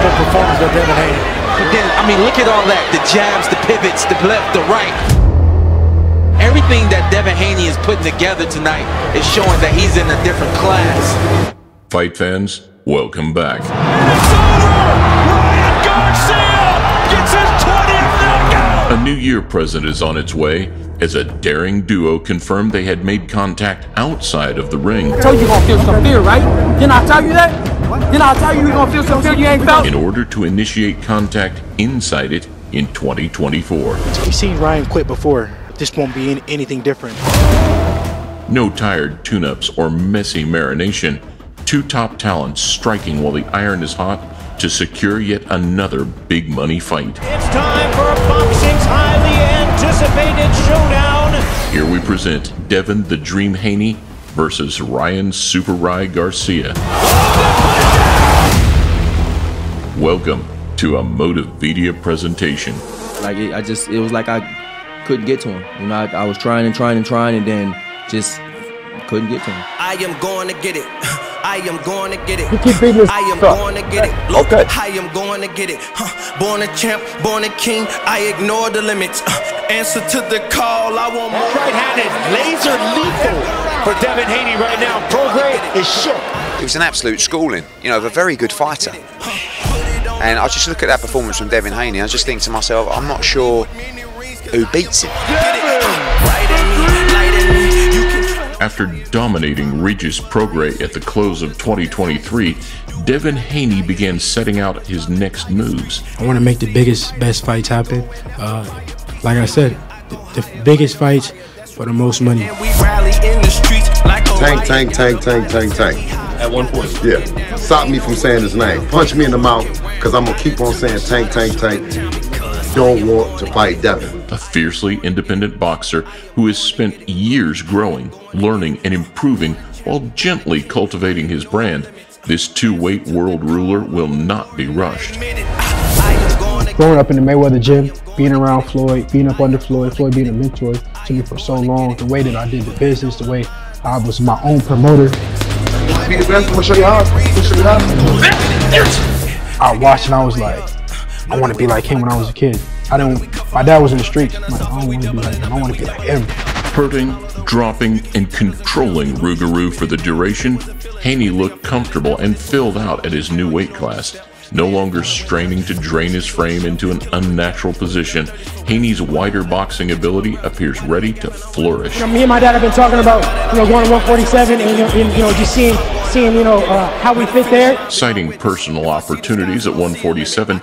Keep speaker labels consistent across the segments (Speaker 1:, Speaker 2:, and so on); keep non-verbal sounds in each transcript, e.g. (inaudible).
Speaker 1: incredible performance by Devin Haney.
Speaker 2: But then, I mean, look at all that. The jabs, the pivots, the left, the right. Everything that Devin Haney is putting together tonight is showing that he's in a different class.
Speaker 3: Fight fans, welcome back.
Speaker 4: It's over! Ryan Garcia gets his 20th knockout!
Speaker 3: A new year present is on its way as a daring duo confirmed they had made contact outside of the ring.
Speaker 5: I told you you're gonna feel some fear, right? Didn't I tell you that? Didn't I tell you you're gonna feel some fear you ain't felt?
Speaker 3: In order to initiate contact inside it in 2024.
Speaker 1: We've seen Ryan quit before. This won't be anything different.
Speaker 3: No tired tune ups or messy marination. Two top talents striking while the iron is hot to secure yet another big money fight.
Speaker 4: It's time for boxing's highly anticipated showdown.
Speaker 3: Here we present Devin the Dream Haney versus Ryan Super Rye Garcia. Welcome to a Motivedia presentation.
Speaker 6: Like it, I just, it was like I couldn't get to him. You know, I, I was trying and trying and trying, and then just couldn't get to him.
Speaker 7: I am going to get it. I am going to get it.
Speaker 5: You keep beating this
Speaker 7: I am
Speaker 5: up.
Speaker 7: going to get it. Look,
Speaker 5: Okay.
Speaker 7: I am going to get it. Huh. Born a champ, born a king. I ignore the limits. Uh, answer to the call. I want more.
Speaker 4: Right-handed, laser lethal for Devin Haney right now. Prograis is shook.
Speaker 8: It was an absolute schooling, you know, of a very good fighter. And I just look at that performance from Devin Haney. I just think to myself, I'm not sure who beats him.
Speaker 7: Right in me, light in me. You can
Speaker 3: After dominating Regis Prograis at the close of 2023, Devin Haney began setting out his next moves.
Speaker 9: I want to make the biggest, best fights happen. Uh, like I said, the, the biggest fights for the most money.
Speaker 7: we rally in the streets like a
Speaker 10: Tank, tank, tank, tank, tank, tank.
Speaker 6: At one point.
Speaker 10: Yeah. Stop me from saying his name. Punch me in the mouth, because I'm going to keep on saying tank, tank, tank. Don't want to fight Devin.
Speaker 3: a fiercely independent boxer who has spent years growing, learning, and improving while gently cultivating his brand. This two weight world ruler will not be rushed.
Speaker 7: I am going to
Speaker 9: Growing up in the Mayweather gym, being around Floyd, being up under Floyd, Floyd being a mentor to me for so long, the way that I did the business, the way I was my own promoter.
Speaker 10: Be the best. I'm going to show you how. I'm going to show you how.
Speaker 9: I watched and I was like, I want to be like him when I was a kid. I didn't. My dad was in the streets. I'm like, I don't want to be like him. I want to be like him.
Speaker 3: Hurting, dropping, and controlling Rougarou for the duration, Haney looked comfortable and filled out at his new weight class. No longer straining to drain his frame into an unnatural position, Haney's wider boxing ability appears ready to flourish.
Speaker 5: You know, me and my dad have been talking about, you know, going to 147 and, you know, and, you know just seeing, seeing, you know, uh, how we fit there.
Speaker 3: Citing personal opportunities at 147,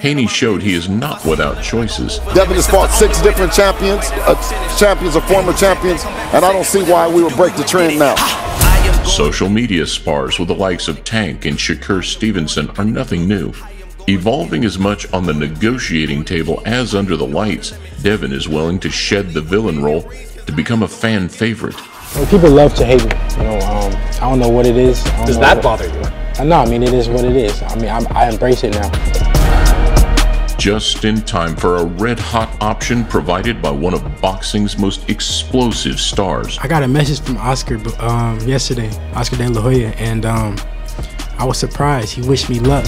Speaker 3: Haney showed he is not without choices.
Speaker 10: Devin has fought six different champions, uh, champions or former champions, and I don't see why we would break the trend now.
Speaker 3: Social media spars with the likes of Tank and Shakur Stevenson are nothing new. Evolving as much on the negotiating table as under the lights, Devin is willing to shed the villain role to become a fan favorite.
Speaker 9: You know, people love to hate me. You know, I don't know what it is. Does that bother you? Uh, no, I mean it is what it is. I mean I'm, I embrace it now.
Speaker 3: Just in time for a red hot option provided by one of boxing's most explosive stars.
Speaker 9: I got a message from Oscar um, yesterday, Oscar De La Hoya, and um, I was surprised. He wished me luck.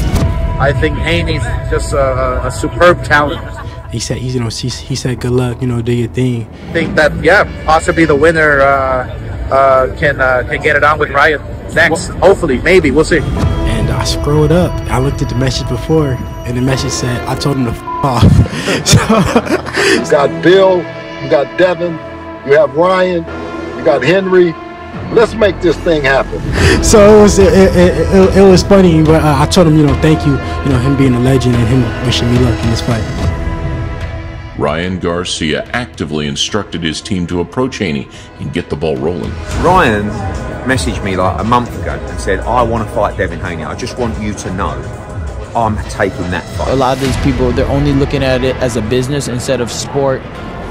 Speaker 1: I think Haney's just a, a superb talent.
Speaker 9: He said, he's, you know, he, he said, good luck, you know, do your thing.
Speaker 1: I think that yeah, possibly the winner uh, uh, can uh, can get it on with Ryan next. Hopefully, maybe we'll see.
Speaker 9: And I scrolled up. I looked at the message before, and the message said, I told him to f off. (laughs) so,
Speaker 10: You got Bill, you got Devin, you have Ryan, you got Henry. Let's make this thing happen.
Speaker 9: so it was it, it, it, it was funny, but uh, I told him, you know, thank you, you know, him being a legend and him wishing me luck in this fight.
Speaker 3: Ryan Garcia actively instructed his team to approach Haney and get the ball rolling.
Speaker 11: Ryan messaged me like a month ago and said, I want to fight Devin Haney. I just want you to know I'm taking that fight.
Speaker 6: A lot of these people, they're only looking at it as a business instead of sport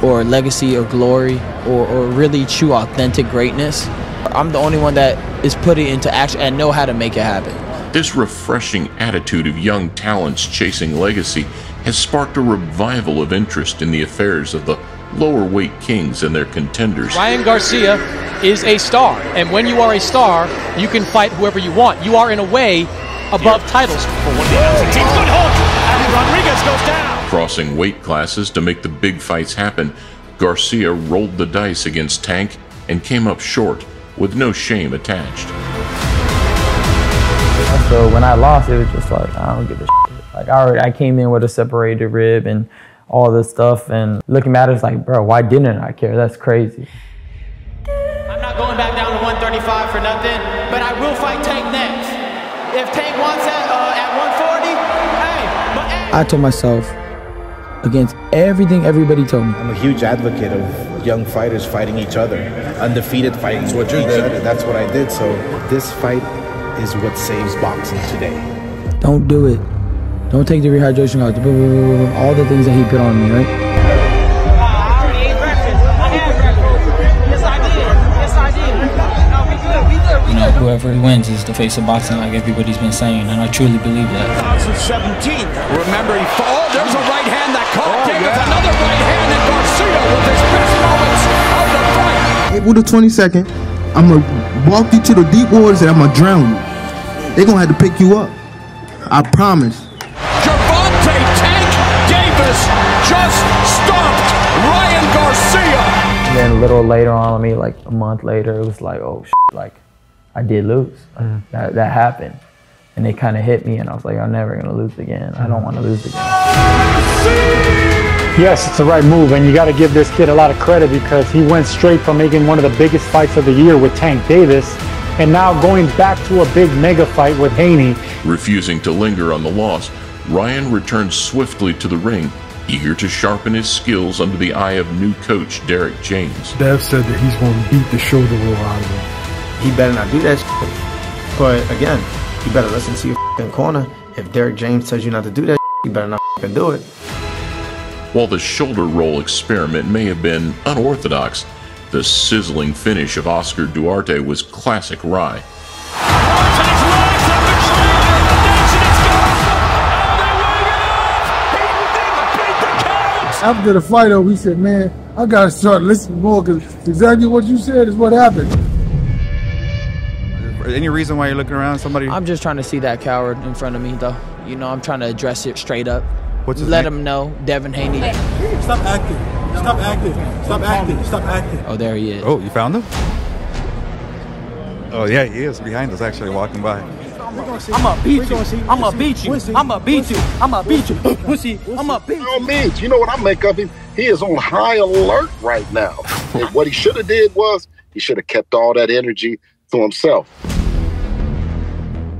Speaker 6: or legacy or glory or, or really true authentic greatness. I'm the only one that is putting into action and know how to make it happen.
Speaker 3: This refreshing attitude of young talents chasing legacy has sparked a revival of interest in the affairs of the lower weight kings and their contenders.
Speaker 12: Ryan Garcia is a star, and when you are a star, you can fight whoever you want. You are, in a way, above titles.
Speaker 4: Good hook, and Rodriguez goes down.
Speaker 3: Crossing weight classes to make the big fights happen, Garcia rolled the dice against Tank and came up short, with no shame attached.
Speaker 6: So when I lost, it was just like I don't give a shit. Like I already, I came in with a separated rib and all this stuff, and looking at it, it's like, bro, why didn't I care? That's crazy.
Speaker 12: I'm not going back down to 135 for nothing, but I will fight Tank next. If Tank wants at, uh, at 140, hey, but hey.
Speaker 6: I told myself against everything everybody told me.
Speaker 13: I'm a huge advocate of young fighters fighting each other, undefeated fighting each other. That's what I did. So this fight is what saves boxing today.
Speaker 6: Don't do it. Don't take the rehydration out. All the things that he put on me, right? You know, whoever wins is the face of boxing, like everybody's been saying, and I truly believe that.
Speaker 4: 2017. Remember, he fall. Oh, there's a right hand that caught oh, Davis. Yeah. Another right hand, and Garcia with his best moments of the fight.
Speaker 9: April the 22nd, I'm gonna walk you to the deep waters and I'm gonna drown you. They're gonna have to pick you up. I promise.
Speaker 4: Gervonta Tank Davis just stopped Ryan Garcia.
Speaker 6: And then a little later on, I mean, like a month later, it was like, oh, shit, like I did lose. Mm. That, that happened. And it kind of hit me, and I was like, I'm never going to lose again. I don't want to lose again.
Speaker 5: Yes, it's the right move, and you got to give this kid a lot of credit because he went straight from making one of the biggest fights of the year with Tank Davis, and now going back to a big mega fight with Haney.
Speaker 3: Refusing to linger on the loss, Ryan returned swiftly to the ring, eager to sharpen his skills under the eye of new coach Derrick James.
Speaker 9: Dev said that he's going to beat the shoulder roll out of him.
Speaker 13: He better not do that shit. But again, you better listen to your corner. If Derrick James tells you not to do that, you better not do it.
Speaker 3: While the shoulder roll experiment may have been unorthodox, the sizzling finish of Oscar Duarte was classic Rye.
Speaker 9: After the fight, though, we said, man, I gotta start listening more because exactly what you said is what happened.
Speaker 14: Any reason why you're looking around? Somebody?
Speaker 6: I'm just trying to see that coward in front of me, though. You know, I'm trying to address it straight up.
Speaker 14: What's his
Speaker 6: Let
Speaker 14: name?
Speaker 6: him know, Devin Haney.
Speaker 9: Stop acting. Stop acting. Stop acting. Stop acting.
Speaker 6: Oh, there he is.
Speaker 14: Oh, you found him? Oh yeah, he is behind us, actually walking by.
Speaker 12: I'ma beat you. I'ma beat you. I'ma beat you. I'ma beat you. Pussy. I'ma beat you.
Speaker 10: By means, you know what I make of him? He is on high alert right now. and what he should have did was he should have kept all that energy to himself.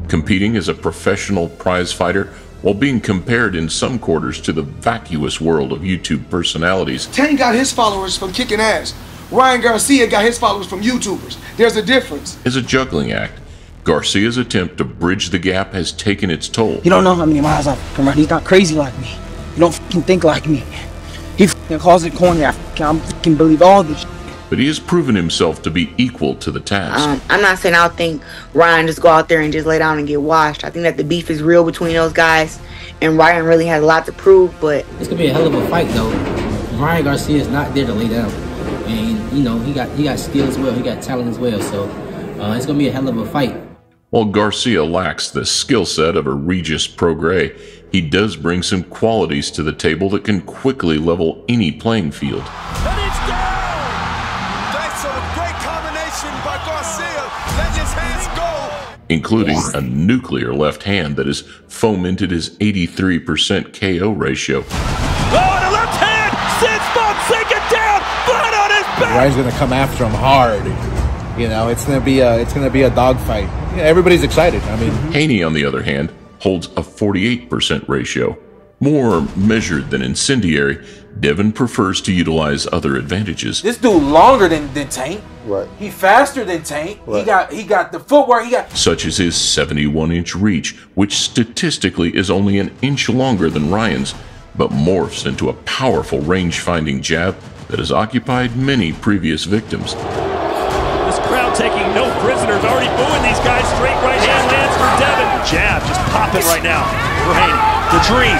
Speaker 3: Competing as a professional prize fighter while being compared in some quarters to the vacuous world of YouTube personalities.
Speaker 15: Tank got his followers from kicking ass. Ryan Garcia got his followers from YouTubers. There's a difference.
Speaker 3: Is a juggling act. Garcia's attempt to bridge the gap has taken its toll.
Speaker 16: You don't know how many miles I've come around. He's not crazy like me. He don't fucking think like me. He fucking calls it corny. I fucking, fucking believe all this.
Speaker 3: But he has proven himself to be equal to the task.
Speaker 17: Um, I'm not saying I don't think Ryan just go out there and just lay down and get washed. I think that the beef is real between those guys, and Ryan really has a lot to prove. But
Speaker 18: it's gonna be a hell of a fight, though. Ryan Garcia is not there to lay down, and you know he got he got skill as well, he got talent as well. So uh, it's gonna be a hell of a fight.
Speaker 3: While Garcia lacks the skill set of a Regis Prograis, he does bring some qualities to the table that can quickly level any playing field. including a nuclear left hand that has fomented his 83% KO ratio.
Speaker 4: Oh, and a left hand! Sits Fonseca down! Flat on his back!
Speaker 13: Ryan's gonna come after him hard. You know, it's gonna be a it's gonna be a dogfight. Yeah, everybody's excited. I mean,
Speaker 3: Haney, on the other hand, holds a 48% ratio. More measured than incendiary, Devin prefers to utilize other advantages.
Speaker 12: This dude longer than, than Tank.
Speaker 10: Right.
Speaker 12: He faster than Tank. He got he got the footwork. He got
Speaker 3: such as his 71 inch reach, which statistically is only an inch longer than Ryan's, but morphs into a powerful range finding jab that has occupied many previous victims.
Speaker 4: This crowd taking no prisoners, already booing these guys. Straight right hand lands for Devin. Jab just popping right now for Haney. The dream.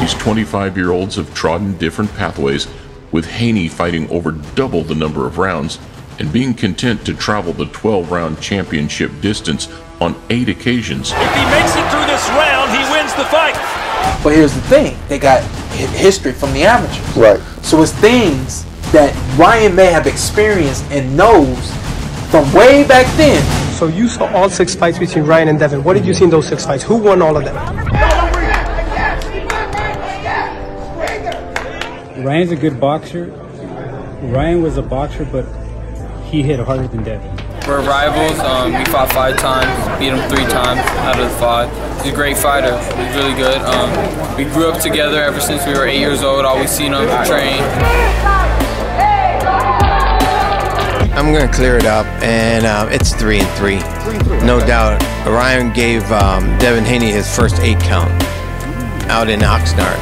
Speaker 3: These 25 year olds have trodden different pathways, with Haney fighting over double the number of rounds and being content to travel the 12 round championship distance on eight occasions.
Speaker 4: If he makes it through this round, he wins the fight.
Speaker 16: But here's the thing: they got history from the amateurs.
Speaker 10: Right.
Speaker 16: So it's things that Ryan may have experienced and knows from way back then.
Speaker 19: So you saw all six fights between Ryan and Devin. What did you see in those six fights? Who won all of them?
Speaker 20: Ryan's a good boxer. Ryan was a boxer, but he hit harder than Devin.
Speaker 21: We're rivals. Um, we fought five times, beat him three times out of the five. He's a great fighter. He's really good. Um, we grew up together ever since we were eight years old. Always seen him train.
Speaker 22: I'm gonna clear it up, and um, it's three and three, no doubt. Ryan gave um, Devin Haney his first eight count out in Oxnard.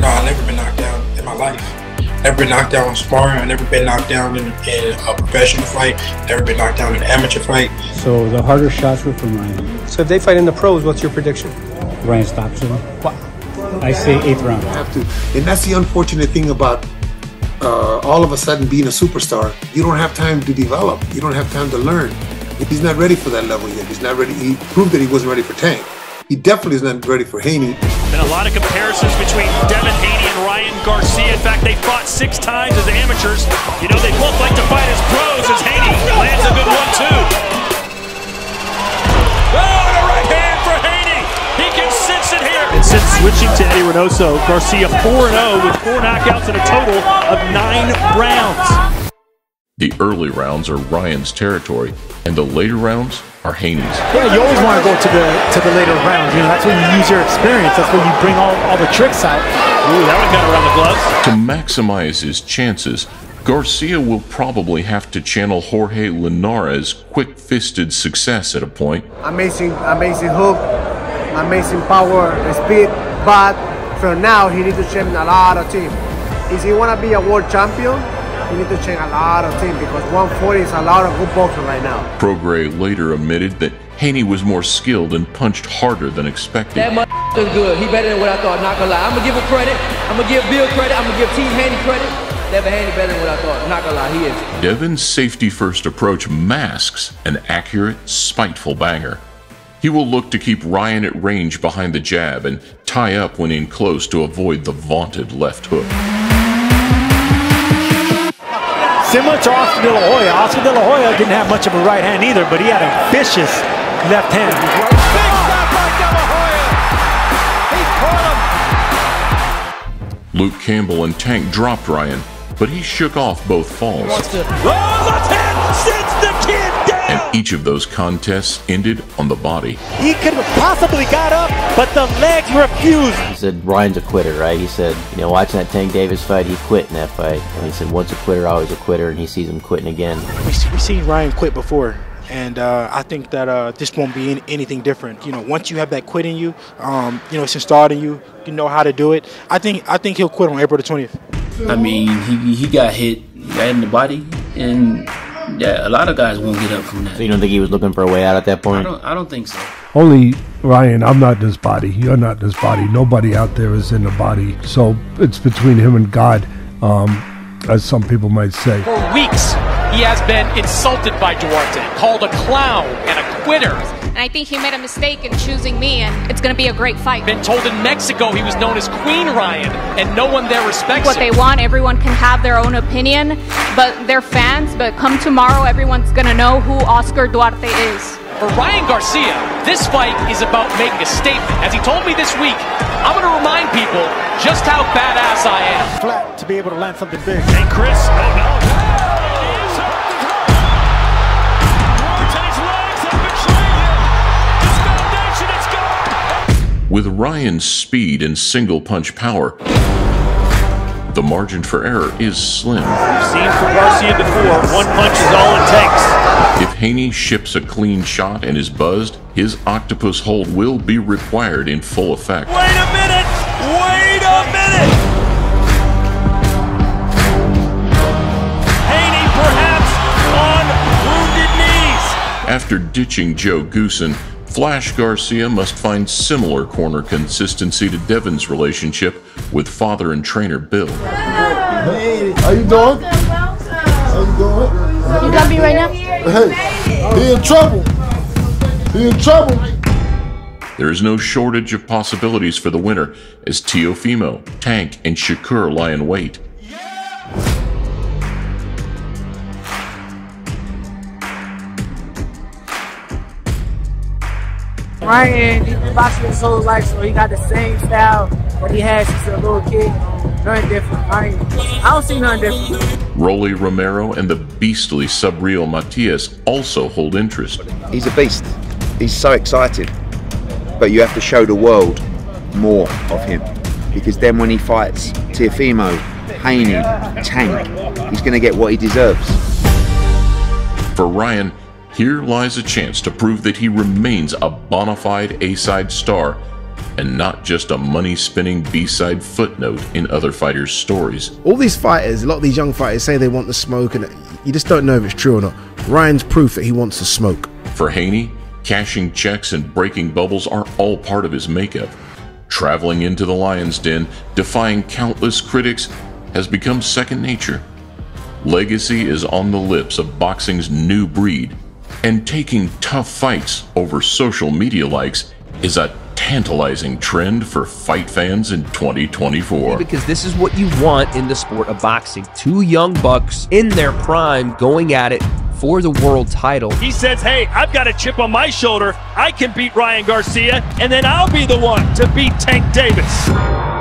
Speaker 23: No, I've never been knocked down in my life. Never been knocked down in sparring. I've never been knocked down in, in a professional fight. Never been knocked down in an amateur fight.
Speaker 20: So the harder shots were from Ryan.
Speaker 19: So if they fight in the pros, what's your prediction?
Speaker 20: Ryan stops him. What? I say eighth round.
Speaker 24: have to. And that's the unfortunate thing about uh, all of a sudden being a superstar. You don't have time to develop. You don't have time to learn. He's not ready for that level yet. He's not ready. He proved that he wasn't ready for Tank. He definitely is not ready for Haney.
Speaker 4: Been a lot of comparisons between Devin Haney and Ryan Garcia. In fact, they fought six times as amateurs. You know, they both like to fight as pros as Haney lands a good one, too. Switching to Eddy Reynoso, Garcia 4-0 with four knockouts in a total of nine rounds.
Speaker 3: The early rounds are Ryan's territory, and the later rounds are Haney's.
Speaker 25: Yeah, you always want to go to the to the later rounds. You know, that's when you use your experience. That's when you bring all, all the tricks out.
Speaker 4: Ooh, that one got around the gloves.
Speaker 3: To maximize his chances, Garcia will probably have to channel Jorge Linares' quick fisted success at a point.
Speaker 26: amazing, amazing hook, amazing power, speed. But for now, he needs to change a lot of team. If he want to be a world champion, he needs to change a lot of team because 140 is a lot of good boxing right now.
Speaker 3: Prograis later admitted that Haney was more skilled and punched harder than expected.
Speaker 27: That motherfucker's good. He better than what I thought. Not gonna lie. I'm gonna give him credit. I'm gonna give Bill credit. I'm gonna give Team Haney credit. Devin Haney better than what I thought. Not gonna lie, he is.
Speaker 3: Devin's safety first approach masks an accurate, spiteful banger. He will look to keep Ryan at range behind the jab and tie up when in close to avoid the vaunted left hook.
Speaker 25: Similar to Oscar De La Hoya. Oscar De La Hoya didn't have much of a right hand either, but he had a vicious left hand.
Speaker 3: Luke Campbell and Tank dropped Ryan, but he shook off both falls. Each of those contests ended on the body.
Speaker 25: He could have possibly got up, but the legs refused.
Speaker 28: He said Ryan's a quitter, right? He said, you know, watching that Tank Davis fight, he quit in that fight. And he said, once a quitter, always a quitter, and he sees him quitting again.
Speaker 29: We we seen Ryan quit before, and uh, I think that uh, this won't be any, anything different. You know, once you have that quit in you, um, you know, it's installed in you. You know how to do it. I think I think he'll quit on April the twentieth.
Speaker 18: I mean, he, he got hit right in the body, and yeah, a lot of guys won't get up from that.
Speaker 28: So you don't think he was looking for a way out at that
Speaker 18: I
Speaker 28: point?
Speaker 18: don't, I don't think so.
Speaker 30: Only Ryan, I'm not this body. You're not this body. Nobody out there is in the body. So it's between him and God, um, as some people might say.
Speaker 31: For weeks, he has been insulted by Duarte, called a clown and a quitter.
Speaker 32: And I think he made a mistake in choosing me, and it's going to be a great fight.
Speaker 31: Been told in Mexico he was known as Queen Ryan, and no one there respects him.
Speaker 32: what
Speaker 31: him.
Speaker 32: they want. Everyone can have their own opinion, but they're fans. But come tomorrow, everyone's going to know who Oscar Duarte is.
Speaker 31: For Ryan Garcia, this fight is about making a statement. As he told me this week, I'm going to remind people just how badass I am.
Speaker 25: Flat to be able to land something big.
Speaker 4: And Chris, oh no.
Speaker 3: With Ryan's speed and single punch power, the margin for error is slim.
Speaker 4: We've seen from Garcia before, one punch is all it takes.
Speaker 3: If Haney ships a clean shot and is buzzed, his octopus hold will be required in full effect.
Speaker 4: Wait a minute! Wait a minute! Haney perhaps on wounded knees.
Speaker 3: After ditching Joe Goossen, Flash Garcia must find similar corner consistency to Devin's relationship with father and trainer Bill.
Speaker 10: Hey, how you doing? How you doing?
Speaker 32: You got me right now?
Speaker 10: Hey, he in trouble.
Speaker 24: He in trouble.
Speaker 3: There is no shortage of possibilities for the winner as Teofimo, Tank, and Shakur lie in wait.
Speaker 16: Ryan, he's been boxing his whole life, so he got the same style that he had since a little kid. Nothing different. I, ain't, I don't see nothing different.
Speaker 3: Rolly Romero and the beastly Subriel Matias also hold interest.
Speaker 33: He's a beast. He's so excited. But you have to show the world more of him. Because then when he fights Teofimo, Haney, Tank, he's going to get what he deserves.
Speaker 3: For Ryan, here lies a chance to prove that he remains a bona fide A side star and not just a money spinning B side footnote in other fighters' stories.
Speaker 34: All these fighters, a lot of these young fighters say they want the smoke, and you just don't know if it's true or not. Ryan's proof that he wants the smoke.
Speaker 3: For Haney, cashing checks and breaking bubbles are all part of his makeup. Traveling into the lion's den, defying countless critics, has become second nature. Legacy is on the lips of boxing's new breed, and taking tough fights over social media likes is a tantalizing trend for fight fans in 2024.
Speaker 35: Because this is what you want in the sport of boxing. Two young bucks in their prime going at it for the world title.
Speaker 4: He says, hey, I've got a chip on my shoulder. I can beat Ryan Garcia, and then I'll be the one to beat Tank Davis.